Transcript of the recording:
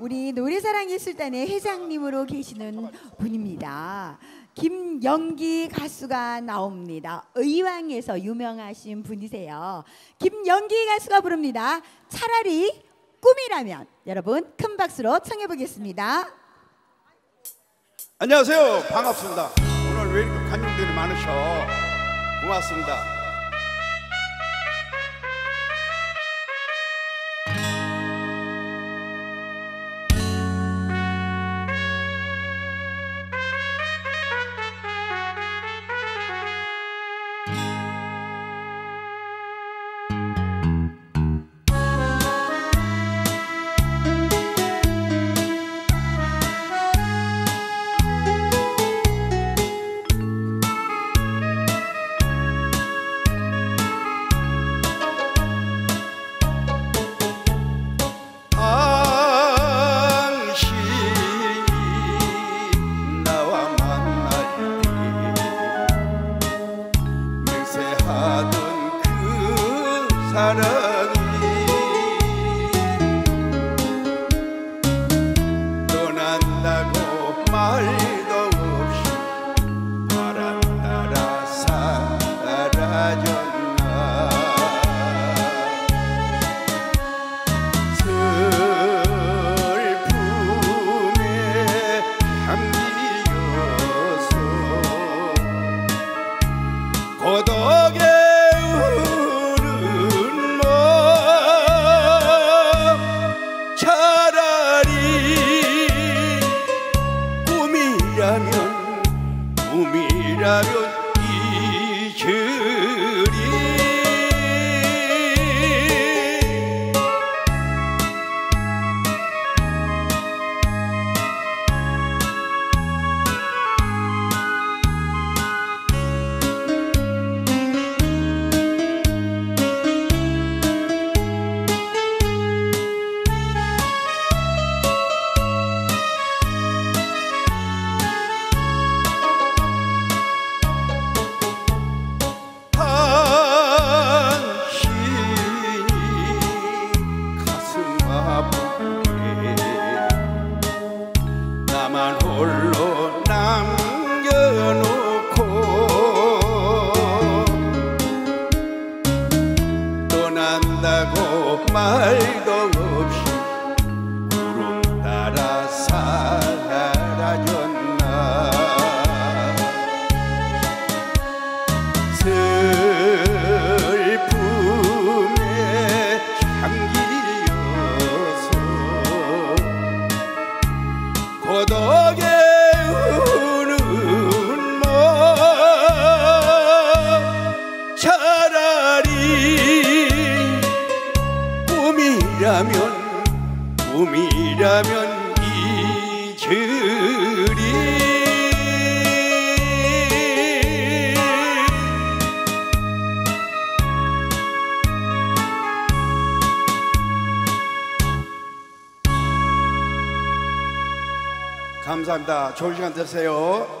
우리 노래사랑예술단의 회장님으로 계시는 분입니다. 김영기 가수가 나옵니다. 의왕에서 유명하신 분이세요. 김영기 가수가 부릅니다. 차라리 꿈이라면 여러분 큰 박수로 청해 보겠습니다. 안녕하세요. 반갑습니다. 오늘 왜 이렇게 관중들이 많으셔? 고맙습니다. 맹세하던 그 사랑 꿈이라면 꿈이라면 떠난다고 말도 없이 구름 따라 사라졌나. 슬픔에 잠기어서 고독에 우는 몸 차라리 꿈이라면 꿈이라면 잊으리 감사합니다. 좋은 시간 되세요.